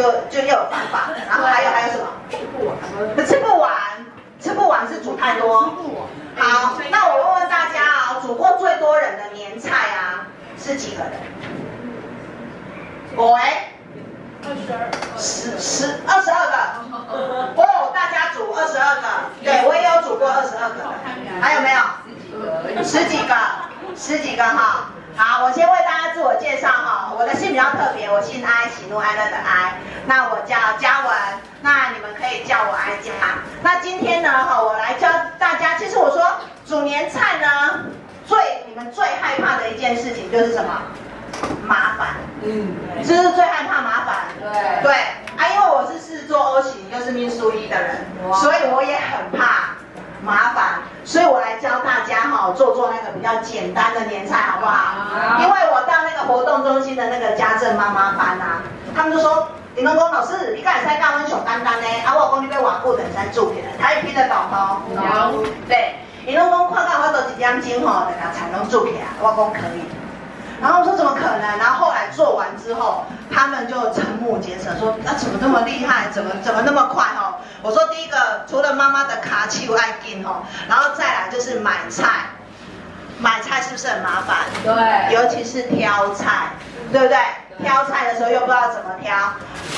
就就又有方法。然后还有还有什么？吃不完，吃不完吃不完是煮太多。好，那我问问大家啊，煮过最多人的年菜啊是几个人？喂？二十二。十十二十二个。哦，大家煮二十二个。对，我也有煮过二十二个的。还有没有？十几个。十几个哈。好，我先为大家自我介绍哈，我的姓比较特别，我姓哀，喜怒哀乐的哀。那我叫嘉文，那你们可以叫我哀家。那今天呢哈，我来教大家，其实我说煮年菜呢，最你们最害怕的一件事情就是什么？麻烦。嗯，是不是最害怕麻烦？对。对啊，因为我是狮子座 O 型，又是命数一的人，所以我也很怕。麻烦，所以我来教大家哈，做做那个比较简单的年菜，好不好？因为我到那个活动中心的那个家政妈妈班啊，他们就说，林东公老师，你刚才在教温小单单呢，啊，我讲你要瓦固等在住起来，他也听得懂哦。有。对，林东公看到我都几点钟吼，等下才能住起来，我讲可以。然后我说怎么可能？然后后来做完之后，他们就瞠目结舌，说那怎么那么厉害？怎么怎么那么快？哈，我说第一个除了妈妈的卡丘爱金哈，然后再来就是买菜，买菜是不是很麻烦？对，尤其是挑菜，对不对？挑菜的时候又不知道怎么挑。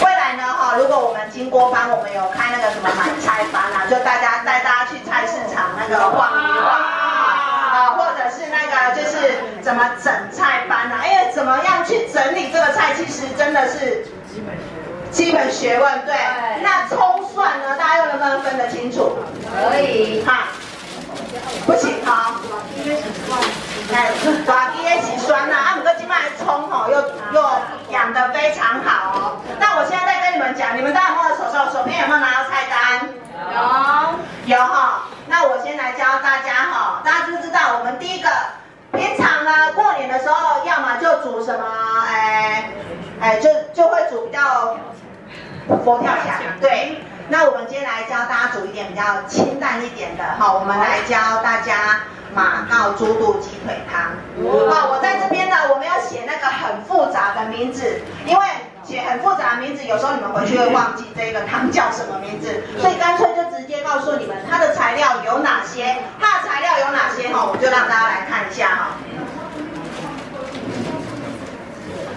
未来呢哈，如果我们金锅班，我们有开那个什么买菜班啊，就大家带大家去菜市场那个晃一晃。啊，或者是那个就是怎么整菜班啊？哎，怎么样去整理这个菜？其实真的是基本学问。对。那葱蒜呢？大家又能不能分得清楚？可以。哈，不行哈。哎，把 D A 洗酸呐，啊，五个鸡麦葱吼，又又养得非常好哦。那我现在再跟你们讲，你们大家有没有手手手边有没有拿到菜单？有。有哈。那我先来教大家哈，大家知不知道我们第一个平常呢，过年的时候，要么就煮什么，哎，哎，就就会煮比较佛跳墙，对。那我们今天来教大家煮一点比较清淡一点的哈，我们来教大家马告猪肚鸡腿汤。哦，我在这边呢，我没有写那个很复杂的名字，因为。写很复杂的名字，有时候你们回去会忘记这个汤叫什么名字，所以干脆就直接告诉你们它的材料有哪些，它的材料有哪些哈，我就让大家来看一下哈。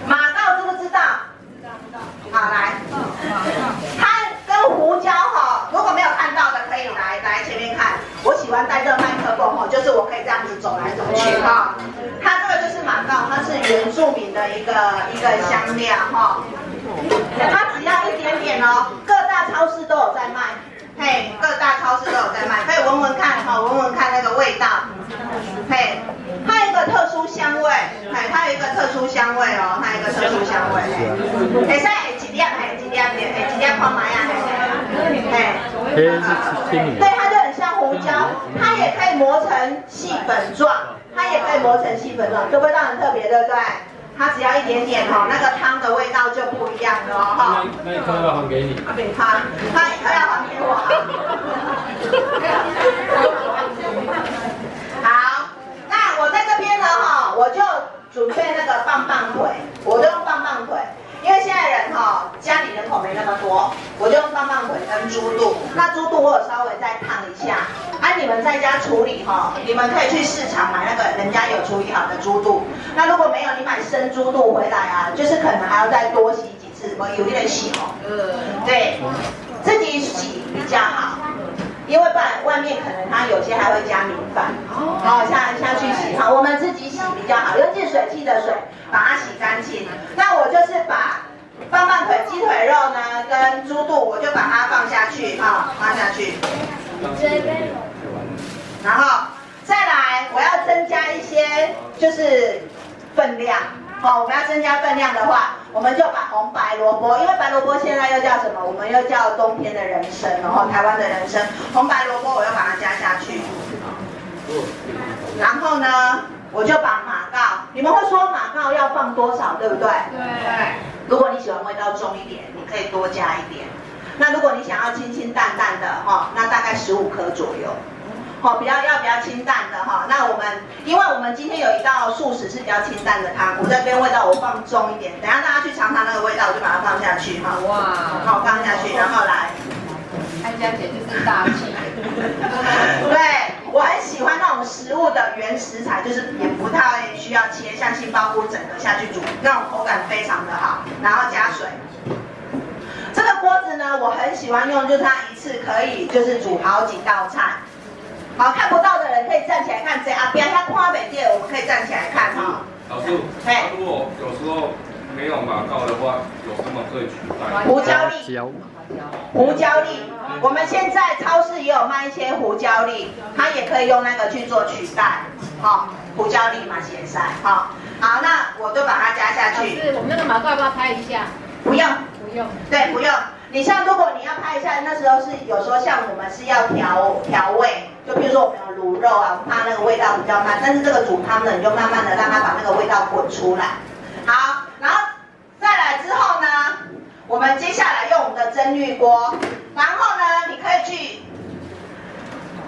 马告知不知道？知道知道。好来，它跟胡椒哈，如果没有看到的可以来来前面看。我喜欢带这个麦克风哈，就是我可以这样子走来走去哈。它这个就是马告，它是原住民的一个一个香料哈。它只要一点点哦，各大超市都有在卖，嘿，各大超市都有在卖，可以闻闻看哈，闻闻看那个味道，嘿，它有一个特殊香味，嘿，它有一个特殊香味哦，它有一个特殊香味，嘿？嘿，几点？看麦啊？嘿，嘿，对，它就很像胡椒，它也可以磨成细粉状，它也可以磨成细粉状，这味道很特别，对不对？它只要一点点哈，那个汤的味道就不一样了哈。那一颗要还给你。他，他一颗要还给我。好，那我在这边呢哈，我就准备那个棒棒腿，我就用棒棒腿，因为现在人哈家里人口没那么多，我就用棒棒腿跟猪肚。那猪肚我有稍微再烫一下。啊，你们在家处理哈，你们可以去市场买那个人家有处理好的猪肚。那如果没有，你买生猪肚回来啊，就是可能还要再多洗几次，我有一点洗哦。嗯，对，自己洗比较好，因为不然外面可能它有些还会加米饭。哦。好，下下去洗哈，我们自己洗比较好，用净水器的水把它洗干净。那我就是把棒棒腿、鸡腿肉呢跟猪肚，我就把它放下去哈，放下去。然后再来，我要增加一些就是分量，好，我们要增加分量的话，我们就把红白萝卜，因为白萝卜现在又叫什么？我们又叫冬天的人参，然后台湾的人参，红白萝卜我要把它加下去。然后呢，我就把马告，你们会说马告要放多少，对不对？对。如果你喜欢味道重一点，你可以多加一点。那如果你想要清清淡淡的哈，那大概十五颗左右。哦，比较要比较清淡的哈。那我们，因为我们今天有一道素食是比较清淡的汤，我这边味道我放重一点，等下大家去尝尝那个味道，我就把它放下去哈。哇，好放下去，然后来。安家姐就是大气。对，食物的原食材，就是也不太需要切，像杏鲍菇整个下去煮，那种口感非常的好。然后加水。这个锅子呢，我很喜欢用，就是它一次可以就是煮好几道菜。好，看不到的人可以站起来看这啊，不要像空北店，我们可以站起来看哈。老师，那如果有时候没有马告的话，有什么可以取代？胡椒粒。胡椒粒，我们现在超市也有卖一些胡椒粒，它也可以用那个去做取代。好，胡椒粒嘛，咸菜。好，好，那我就把它加下去。是，我们那个马告要不要拍一下？不用，不用。对，不用。你像如果你要拍一下，那时候是有时候像我们是要调调味，就比如说我们有卤肉啊，怕那个味道比较慢，但是这个煮汤呢，你就慢慢的让它把那个味道滚出来。好，然后再来之后呢，我们接下来用我们的蒸绿锅，然后呢，你可以去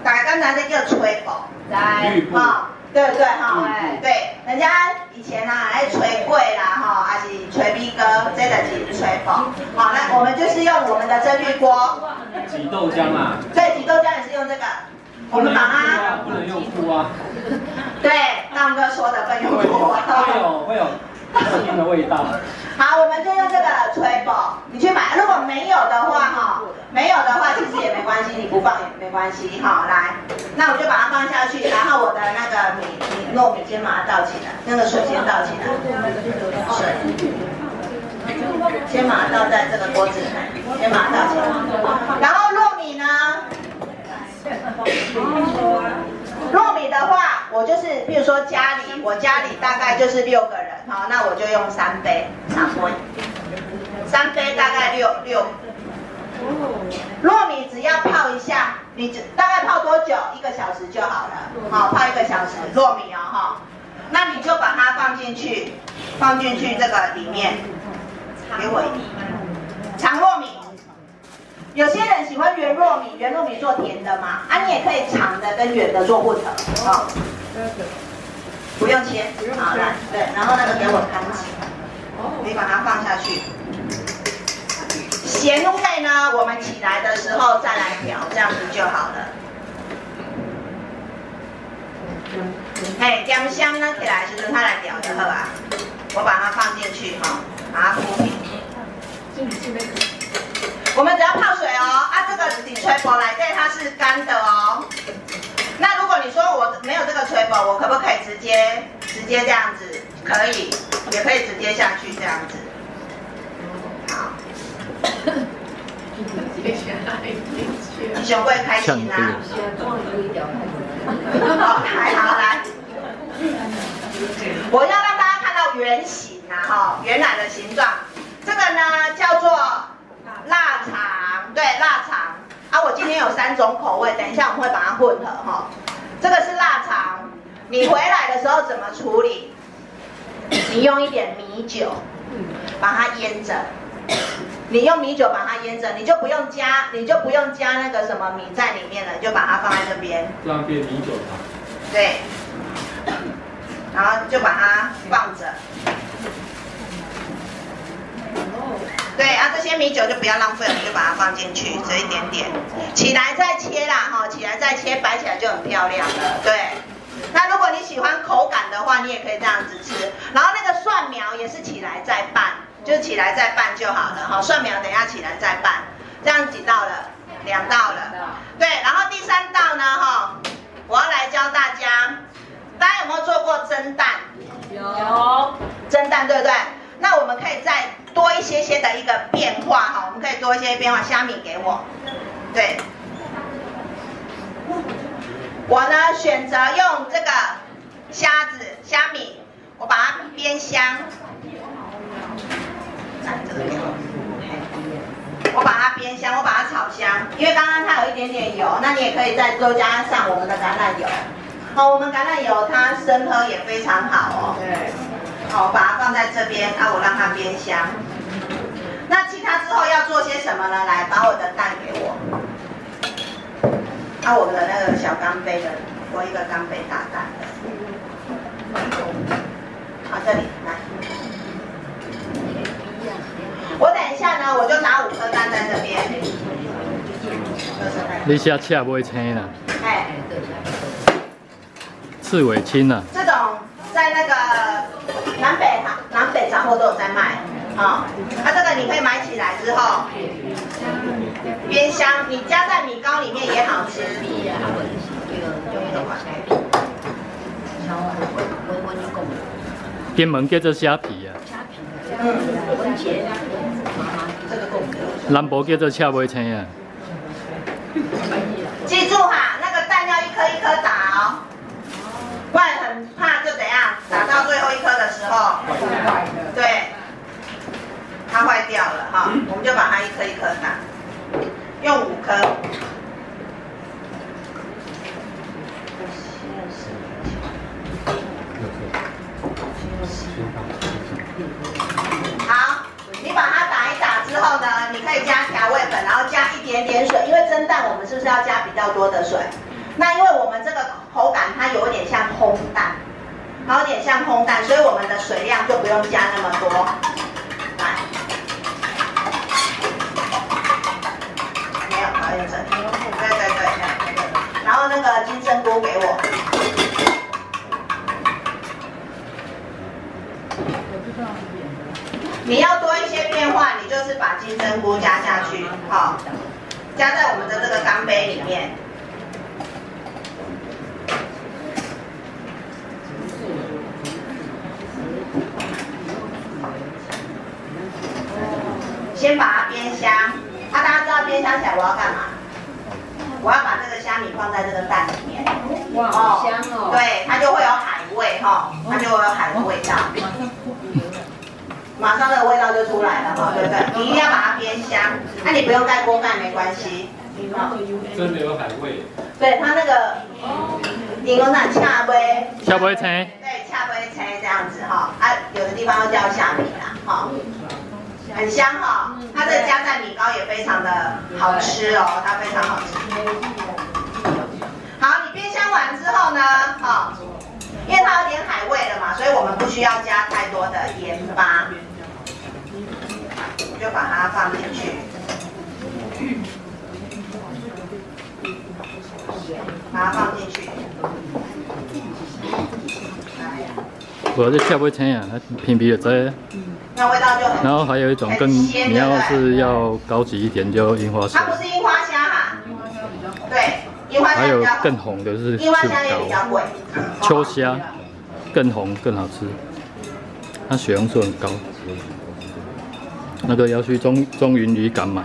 打刚才那个吹火，来，好。对不对哈，对，人家以前啊爱吹柜啦哈，还是吹逼哥，这个是吹风。好，那我们就是用我们的蒸绿锅。挤豆浆啊？对，挤豆浆也是用这个。我们把它不能用锅啊。对，浪哥说的不能用锅。会有会有特别的味道。好，我们就用这个吹宝，你去买。如果没有的话，哈，没有的话其实也没关系，你不放也没关系，哈。来，那我就把它放下去，然后我的那个米米糯米先把它倒起来，那个水先倒起来，水，先把它倒在这个锅子里面，先把它倒起来。然后糯米呢？糯米的话，我就是，比如说家里，我家里大概就是六个人，好，那我就用三杯，三杯，三杯大概六六。糯米只要泡一下，你大概泡多久？一个小时就好了，好，泡一个小时糯米哦，哈，那你就把它放进去，放进去这个里面，给我一长糯米。有些人喜欢圆糯米，圆糯米做甜的嘛，啊，你也可以长的跟圆的做混合，好，不用切，好来，对，然后那个给我看起，你把它放下去。咸味呢，我们起来的时候再来调，这样子就好了。哎，姜香呢起来时候它来调就好啊，我把它放进去哈，把它铺平。我们只要泡水哦，啊，这个底吹波来对，它是干的哦。那如果你说我没有这个吹波，我可不可以直接直接这样子？可以，也可以直接下去这样子。好。你学会开心啦。好，来，好来。我要让大家看到圆形啊，哈，原来的形状。这个呢叫做。腊肠，对，腊肠今天有三种口味，等一下我们会把它混合哈。这个是腊肠，你回来的时候怎么处理？你用一点米酒，把它腌着。你用米酒把它腌着，你就不用加，你就不用加那个什么米在里面了，就把它放在这边。这样变米酒汤。对。然后就把它放着。对啊，这些米酒就不要浪费了，就把它放进去，这一点点，起来再切啦，哈，起来再切，摆起来就很漂亮了。对，那如果你喜欢口感的话，你也可以这样子吃。然后那个蒜苗也是起来再拌，就起来再拌就好了。哈，蒜苗等下起来再拌，这样几道了，两道了。对，然后第三道呢，哈，我要来教大家，大家有没有做过蒸蛋？有，蒸蛋对不对？那我们可以再多一些些的一个变化哈，我们可以多一些变化。虾米给我，对，我呢选择用这个虾子虾米，我把它煸香，我把它煸香，我把它炒香，因为刚刚它有一点点油，那你也可以再多加上我们的橄榄油。好，我们橄榄油它生喝也非常好哦。对。好，把它放在这边，啊，我让它煸香。那其他之后要做些什么呢？来，把我的蛋给我。啊，我的那个小钢杯的，我一个钢杯大蛋的。好，这里来。我等一下呢，我就打五颗蛋在这边。你写赤尾青啦，哎，刺尾青啦，这种在那个南北行、南北杂货都有在卖。啊、它这个你可以买起来之后，边香，你加在米糕里面也好吃。金门叫做虾皮啊，嗯，南博叫做赤尾青啊。记住哈，那个蛋要一颗一颗打哦，不然很怕就怎样，打到最后一颗的时候，对，它坏掉了哈，我们就把它一颗一颗打，用五颗。好，你把它打一打之后呢，你可以加调味粉，然后加一点点水，因为蒸蛋我们是不是要加比较多的水？那因为我们这个口感它有点像烘蛋，它有点像烘蛋，所以我们的水量就不用加那么多。来，没有，好，用这里。对对对，然后那个金针菇给我。你要多一些变化，你就是把金针菇加下去，好，加在我们的这个钢杯里面。先把它煸香，啊，大家知道煸香起来我要干嘛？我要把这个虾米放在这个蛋里面。哇，好香哦。对，它就会有海味哈，它就会有海的味道。马上那个味道就出来了哈，对不对？你一定要把它煸香，那你不用盖锅盖没关系。好真的有海味。对，它那个银龙蛋恰杯，恰杯菜，对，恰杯菜这样子哈，啊，有的地方又叫虾米啦，哈，很香哈，它这个加在米糕也非常的好吃哦，它非常好吃。好，你煸香完之后呢，哈，因为它有点海味了嘛，所以我们不需要加太多的盐巴，就把它放进去。把它放进去。我这赤尾青啊，它偏僻的在，那味道就很然后还有一种更，你要是要高级一点就樱花虾。它，不是樱花虾哈，对，樱花虾还有更红的是樱花虾也比较，贵。秋虾更红更好吃，它血红素很高。那个要去中中云渔港买，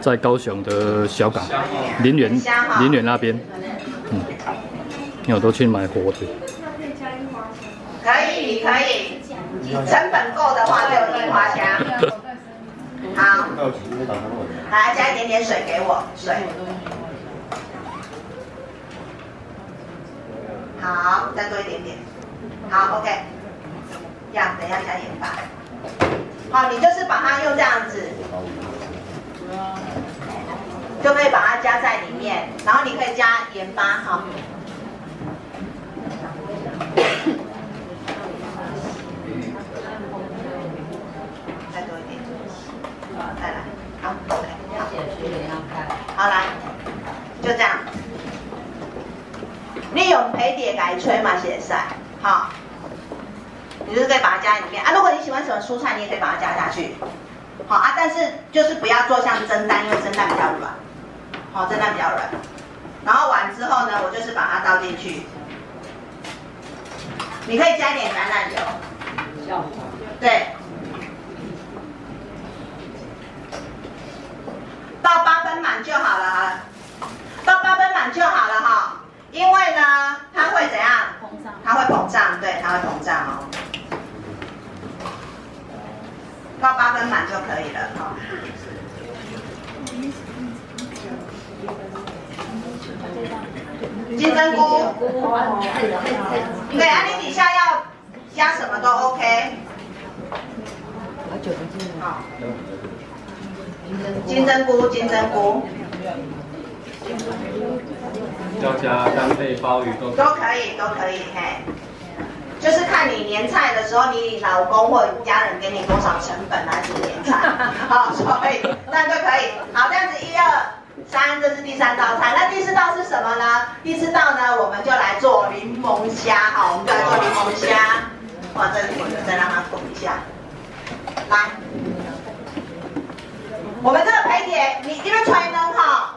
在高雄的小港林园林园那边，嗯，因为我都去买活的。可以可以，成本够的话就有樱花虾。好，来加一点点水给我，水。好，再多一点点。好，OK。这样，等一下加盐巴。好，你就是把它用这样子，就可以把它加在里面，然后你可以加盐巴哈。再多一点，好，再来，好，OK，好，啦，就这样。你用皮碟改吹嘛，写晒，好，你就是可以把它加在里面啊。如果你喜欢什么蔬菜，你也可以把它加下去，好啊。但是就是不要做像蒸蛋，因为蒸蛋比较软，好，蒸蛋比较软。然后完之后呢，我就是把它倒进去，你可以加一点橄榄油，对。到八满就好了哈，到八分满就好了哈，因为呢，它会怎样？膨胀它会膨胀，对，它会膨胀哦。到八分满就可以了哈。金针菇，对，啊，你底下要加什么都 OK。好。金针菇，金针菇。要加干贝、鲍鱼都都可以，都可以，嘿。就是看你年菜的时候，你老公或家人给你多少成本来煮年菜，好，所以这样就可以。好，这样子一二三，这是第三道菜。那第四道是什么呢？第四道呢，我们就来做柠檬虾，好，我们就来做柠檬虾。哇，这里我就再让它滚一下，来。我们这个培姐，你因为吹灯哈，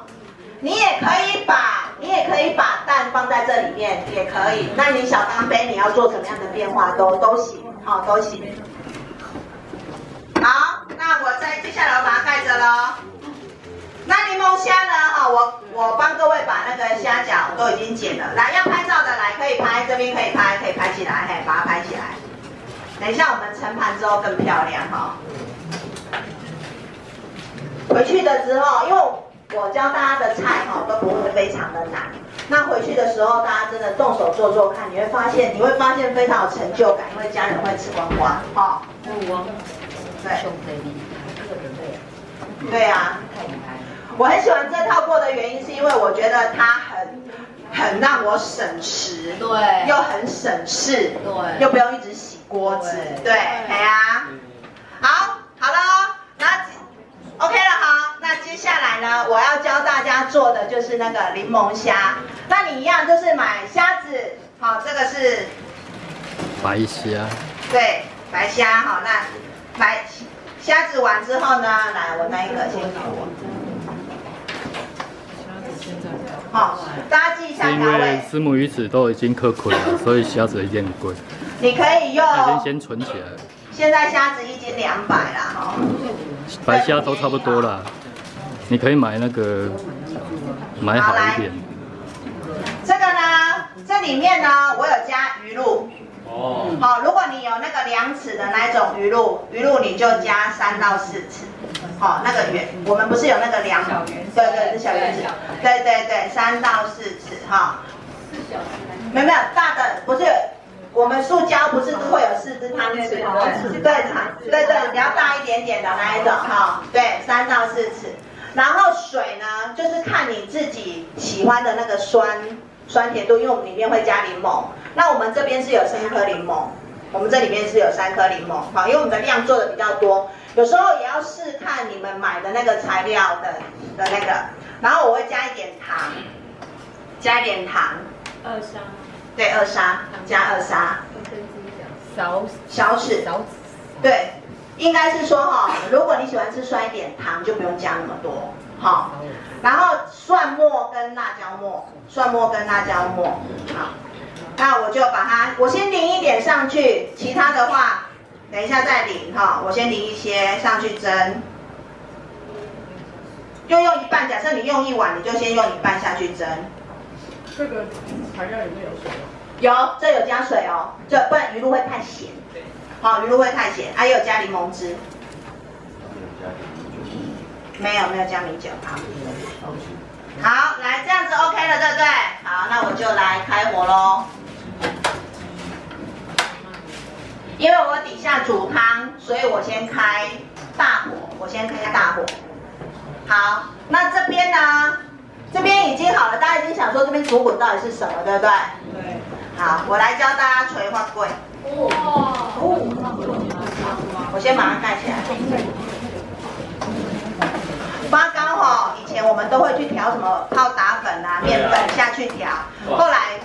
你也可以把，你也可以把蛋放在这里面，也可以。那你小当杯你要做什么样的变化都都行，好都行。好，那我再接下来我把它盖着喽。那柠檬虾呢？哈，我我帮各位把那个虾饺都已经剪了。来，要拍照的来可以拍，这边可以拍，可以拍起来，嘿，把它拍起来。等一下我们盛盘之后更漂亮哈。回去的时候，因为我教大家的菜哈都不会非常的难。那回去的时候，大家真的动手做做看，你会发现，你会发现非常有成就感，因为家人会吃光光，哈。对。对啊。我很喜欢这套锅的原因，是因为我觉得它很很让我省时，对，又很省事，对，又不用一直洗锅子，对，哎呀，好，好了，那 OK 了，好，那接下来呢，我要教大家做的就是那个柠檬虾，那你一样就是买虾子，好，这个是白虾，对，白虾，好，那买虾子完之后呢，来，我那一个先给我。好，大家记一下是因为石母鱼子都已经刻亏了，所以虾子一定很贵。你可以用，已经先存起来了。现在虾子一斤两百啦，哈。白虾都差不多了，你可以买那个买好一点。这个呢，这里面呢，我有加鱼露。哦。好，如果你有那个两尺的那种鱼露，鱼露你就加三到四尺。好，那个圆，我们不是有那个两，对对是小圆子，对对对，三到四尺哈。没有没有大的，不是，我们塑胶不是会有四只汤匙吗？对长，对对比较大一点点的那一种哈，对，三到四尺。然后水呢，就是看你自己喜欢的那个酸酸甜度，因为我们里面会加柠檬。那我们这边是有三颗柠檬，我们这里面是有三颗柠檬，好，因为我们的量做的比较多。有时候也要试看你们买的那个材料的的那个，然后我会加一点糖，加一点糖，二砂，对，二砂，加二砂，小小齿，对，应该是说哈，如果你喜欢吃酸一点，糖就不用加那么多，好，然后蒜末跟辣椒末，蒜末跟辣椒末，好，那我就把它，我先淋一点上去，其他的话。等一下再淋哈，我先淋一些上去蒸，就用一半。假设你用一碗，你就先用一半下去蒸。这个材料里面有水？有，这有加水哦，这不然鱼露会太咸。好，鱼露会太咸，还有加柠檬汁。没有，没有加米酒。好，好，来这样子 OK 了，对不对？好，那我就来开火喽。因为我底下煮汤，所以我先开大火，我先开大火。好，那这边呢？这边已经好了，大家已经想说这边煮滚到底是什么，对不对？对。好，我来教大家捶花柜。哇！我先把它盖起来。发糕哈，以前我们都会去调什么泡打粉啊、面粉下去调，后来。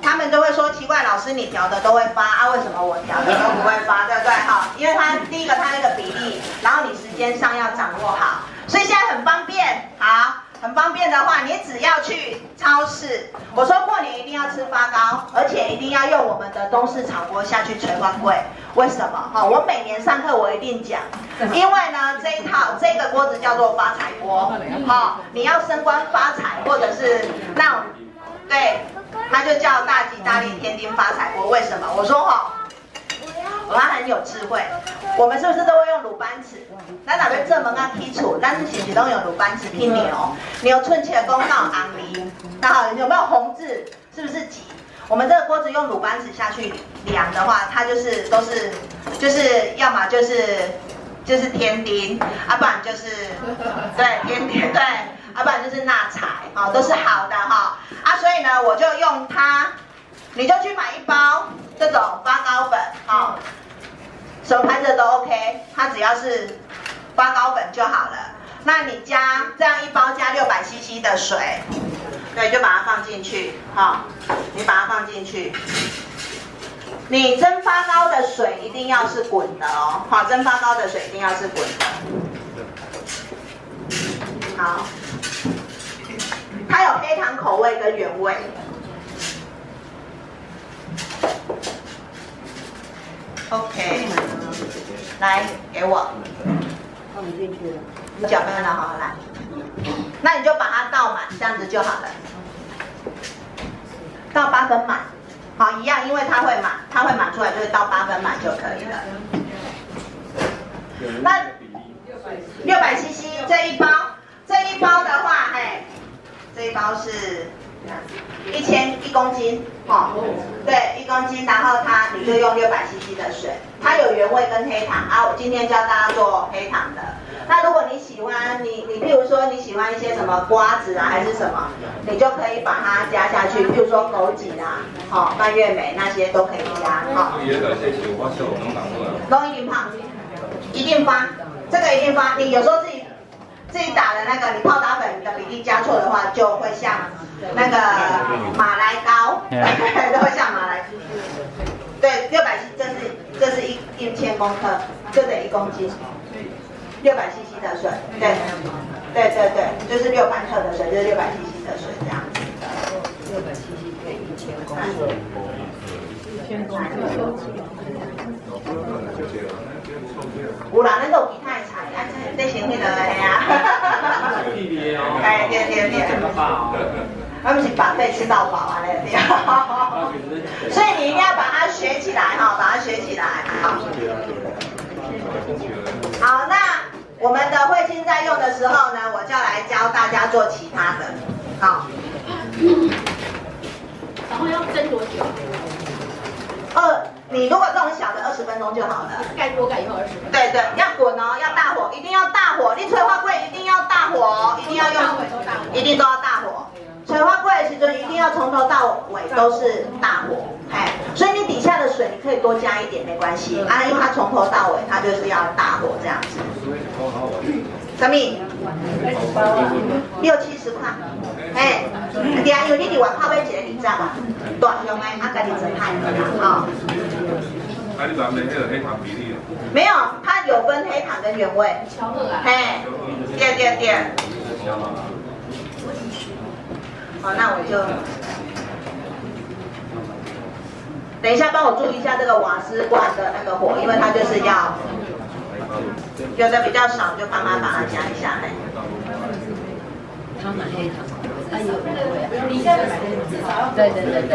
他们都会说奇怪，老师你调的都会发啊？为什么我调的都不会发？对不对？哈，因为它第一个它那个比例，然后你时间上要掌握好，所以现在很方便。好，很方便的话，你只要去超市。我说过年一定要吃发糕，而且一定要用我们的东式炒锅下去捶花柜。为什么？哈，我每年上课我一定讲，因为呢这一套这个锅子叫做发财锅。哦，你要升官发财，或者是那对。它就叫大吉大利天丁发财锅，为什么？我说哈，我他很有智慧。我们是不是都会用鲁班尺？咱哪边正门啊基础，但是其实都用鲁班尺去扭，扭寸切公道昂离。那好，有没有红字？是不是几？我们这个锅子用鲁班尺下去量的话，它就是都是，就是要么就是就是天丁，啊不然就是对天丁对。啊，不然就是纳财啊，都是好的哈、啊，所以呢，我就用它，你就去买一包这种发糕粉，哦，什么牌子都 OK，它只要是发糕粉就好了。那你加这样一包加六百 CC 的水，对，就把它放进去，哈、你把它放进去。你蒸发糕的水一定要是滚的哦，好，蒸发糕的水一定要是滚的。好，它有黑糖口味跟原味。OK，来给我。放进去了。你搅拌了好来，那你就把它倒满，这样子就好了。倒八分满，好一样，因为它会满，它会满出来，就是倒八分满就可以了。那六百 CC 这一包，这一包的话，哎，这一包是一千一公斤，哦，对，一公斤，然后它你就用六百 CC 的水，它有原味跟黑糖啊，我今天教大家做黑糖的。那如果你喜欢，你你譬如说你喜欢一些什么瓜子啊，还是什么，你就可以把它加下去，譬如说枸杞啊，好、蔓越莓那些都可以加，好。都一定胖，一定发，这个一定发。你有时候自己自己打的那个，你泡打粉的比例加错的话，就会像那个马来糕，都会像马来。对，六百，这是这是一一千公克，就等于一公斤，六百 CC 的水，对，对对对，就是六百克的水，就是六百 CC 的水这样子。六百 CC 配一千公克，一千公有啦，咱都有其他的菜，啊，这这是迄个哎，对对对。他们是把肺吃到饱啊，那个。所以你一定要把它学起来哈，把它学起来。好，那我们的慧清在用的时候呢，我就来教大家做其他的。好，然后要蒸多久？二，你如果这种小的，二十分钟就好了。盖锅盖以后二十分钟。对对，要滚哦，要大火，一定要大火。你催化柜一定要大火哦，一定要用，一定都要大火。催化柜的时阵一定要从头到尾都是大火，哎，所以你底下的水你可以多加一点没关系啊，因为它从头到尾它就是要大火这样子。什么？六七十块，哎，对啊，因为你伫外口买一个二十啊，大用的啊，家己做派的啦，哦。啊，你咱们那个黑糖比例，没有，它有分黑糖跟原味。调和啊。嘿，对对对。好，那我就等一下帮我注意一下这个瓦斯罐的那个火，因为它就是要有的比较少，就慢慢把它加一下。嘿，他买黑糖，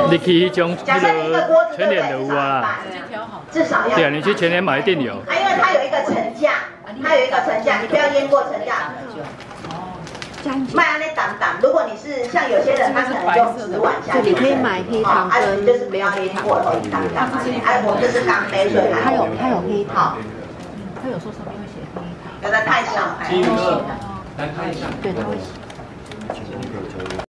你去迄种假设一个锅子全脸的有啊，至少要。对啊，你去全年买一定有。啊，因为它有一个层架，它有一个层架，你不要淹过层架。卖安那挡挡，如果你是像有些人，他可能用纸碗下去，你可以买黑糖啊，跟就是不要黑糖或者挡挡嘛。哎，我这是钢杯，水它有它有黑糖，好，它有时候上面会写黑糖，有的太少，哎七五二，来看一下。对，它会写。so